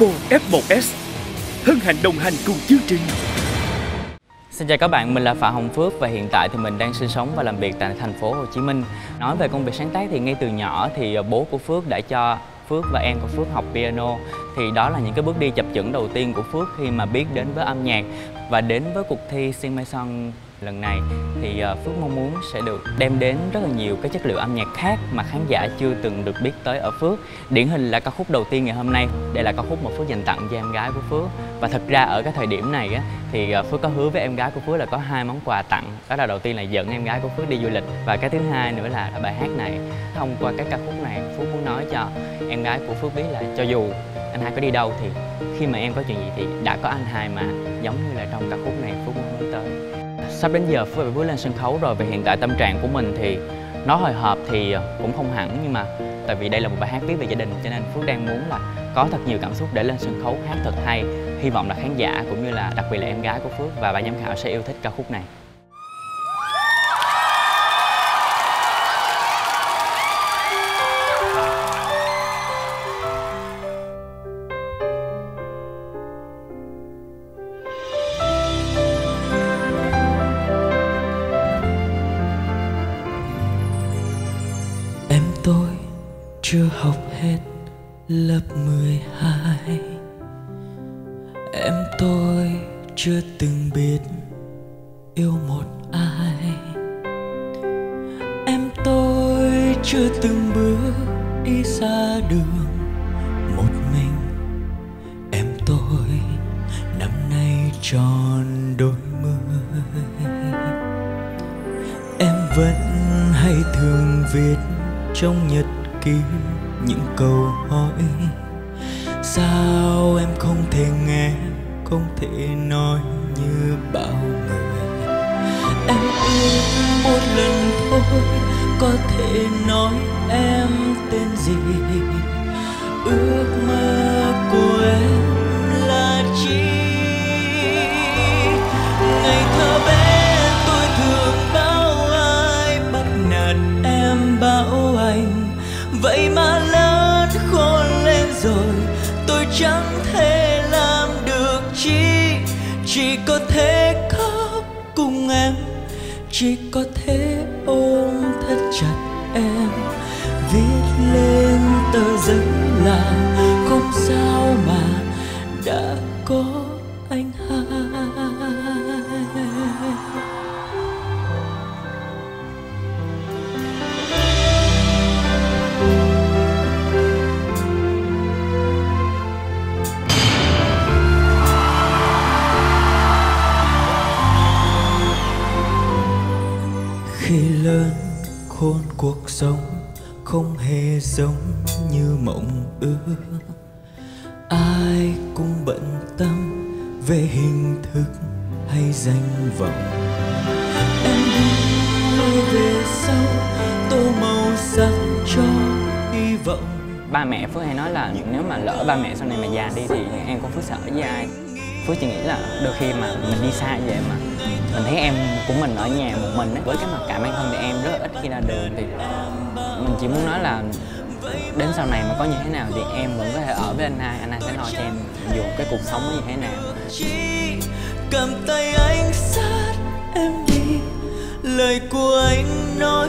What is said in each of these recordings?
Oppo F1s hân hạnh đồng hành cùng chương trình. Xin chào các bạn, mình là Phạm Hồng Phước và hiện tại thì mình đang sinh sống và làm việc tại thành phố Hồ Chí Minh. Nói về công việc sáng tác thì ngay từ nhỏ thì ờ, bố của Phước đã cho Phước và em của Phước học piano thì đó là những cái bước đi chập chững đầu tiên của Phước khi mà biết đến với âm nhạc và đến với cuộc thi Sing My Song lần này thì ờ, Phước mong muốn sẽ được đem đến rất là nhiều cái chất liệu âm nhạc khác mà khán giả chưa từng được biết tới ở Phước. Điển hình là ca khúc đầu tiên ngày hôm nay, đây là ca khúc mà Phước dành tặng cho em gái của Phước. Và thật ra ở cái thời điểm này á thì ờ, Phước có hứa với em gái của Phước là có hai món quà tặng. Đó là đầu tiên là dẫn em gái của Phước đi du lịch và cái thứ hai nữa là bài hát này. Thông qua cái ca khúc này, Phước muốn nói cho em gái của Phước biết là cho dù anh hai có đi đâu thì khi mà em có chuyện gì thì đã có anh hai mà giống như là trong ca khúc này Phước muốn hướng tới sắp đến giờ phải bước lên sân khấu rồi và hiện tại tâm trạng của mình thì nó hồi hộp thì ờ, cũng không hẳn nhưng mà tại vì đây là một bài hát viết về gia đình cho nên Phước đang muốn là có thật nhiều cảm xúc để lên sân khấu hát thật hay. Hy vọng là khán giả cũng như là đặc biệt là em gái của Phước và ban giám khảo sẽ yêu thích ca khúc này. Chưa học hết lớp 12 Em tôi chưa từng biết yêu một ai. Em tôi chưa từng bước đi xa đường một mình. Em tôi năm nay tròn đôi mươi. Em vẫn hay thường viết trong nhật ký những câu hỏi. Sao em không thể nghe, không thể nói như bao người? Em ước một lần thôi, có thể nói em tên gì? Ước mơ của em chỉ có thể ôm thật chặt em. Viết lên tờ giấy là không sao mà đã có sống không hề giống như mộng ước. Ai cũng bận tâm về hình thức hay danh vọng. Em đi lối về sau, tô màu sắc cho hy vọng. Ba mẹ Phước hay nói là nếu mà lỡ ba mẹ sau này mà già đi thì em cũng Phước sợ với ai? Phước chỉ nghĩ là đôi khi mà mình đi xa như vậy mà mình thấy em của mình ở nhà một mình ấy. với cái mặt cảm bản thân thì em rất ít khi ra đường. Thì mình chỉ muốn nói là đến sau này mà có như thế nào thì em vẫn có thể ở với anh hai anh hai sẽ lo cho em dù cái cuộc sống nó như thế nào. Chỉ cầm tay anh sát em đi, lời của anh nói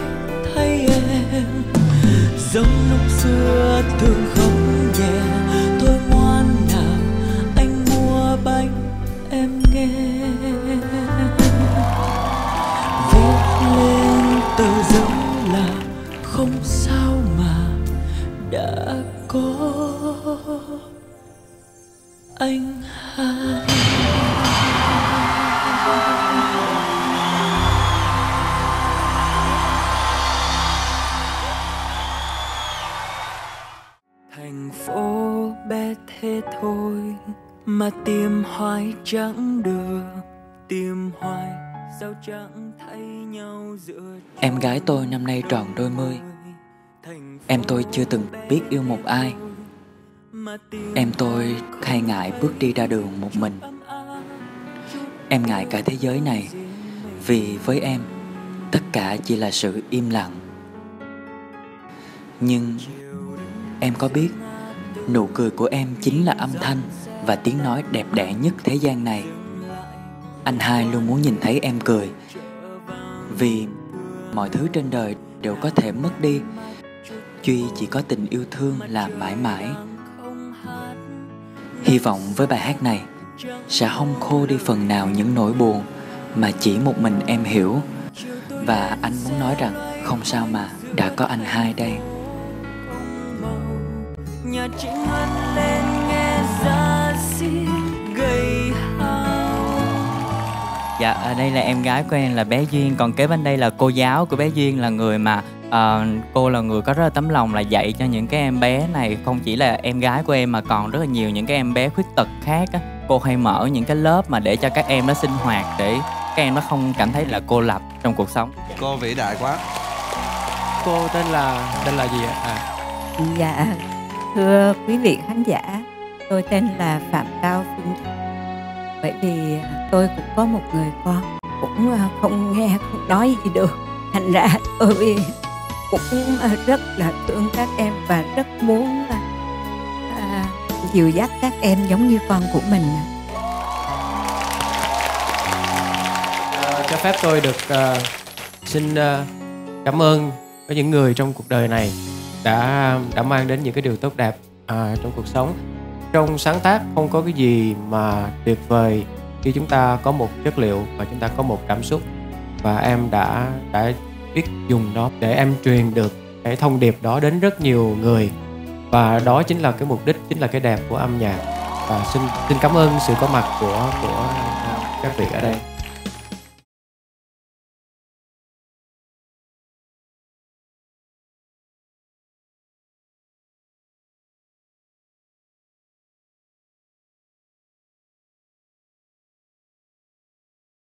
thay em. Giống lúc xưa thường khóc nhẹ. Sao mà đã có anh hai? Thành phố bé thế thôi mà tìm hoài chẳng được. Tìm hoài sao chẳng thấy nhau giữa Em gái tôi năm nay tròn đôi mươi. Em tôi chưa từng biết yêu một ai. Em tôi hay ngại bước đi ra đường một mình. Em ngại cả thế giới này, Vì với em, Tất cả chỉ là sự im lặng. Nhưng Em có biết, Nụ cười của em chính là âm thanh và tiếng nói đẹp đẽ nhất thế gian này. Anh hai luôn muốn nhìn thấy em cười, vì mọi thứ trên đời đều có thể mất đi duy chỉ có tình yêu thương là mãi mãi. Hy vọng với bài hát này sẽ hong khô đi phần nào những nỗi buồn mà chỉ một mình em hiểu. Và anh muốn nói rằng không sao mà đã có anh hai đây. Nhà trinh lên nghe ra gầy Dạ, ở đây là em gái của em là bé Duyên Còn kế bên đây là cô giáo của bé Duyên Là người mà uh, cô là người có rất là tấm lòng là dạy cho những cái em bé này. Không chỉ là em gái của em mà còn rất là nhiều những cái em bé khuyết tật khác á. Cô hay mở những cái lớp mà để cho các em nó sinh hoạt Để các em nó không cảm thấy là cô lập trong cuộc sống. Cô vĩ đại quá. Cô tên là tên là gì ạ? À? Dạ, thưa quý vị khán giả, tôi tên là Phạm Cao Phương bởi vì tôi cũng có một người con cũng à, không nghe không nói gì được. Thành ra tôi cũng ờ, rất là thương các em và rất muốn ờ, à, dìu dắt các em giống như con của mình à, cho phép tôi được à, xin à, cảm ơn có những người trong cuộc đời này đã đã mang đến những cái điều tốt đẹp à, trong cuộc sống. Trong sáng tác không có cái gì mà tuyệt vời khi chúng ta có một chất liệu và chúng ta có một cảm xúc. Và em đã đã biết dùng nó để em truyền được cái thông điệp đó đến rất nhiều người. Và đó chính là cái mục đích, chính là cái đẹp của âm nhạc. Và xin xin cảm ơn sự có mặt của của à, các vị ở đây.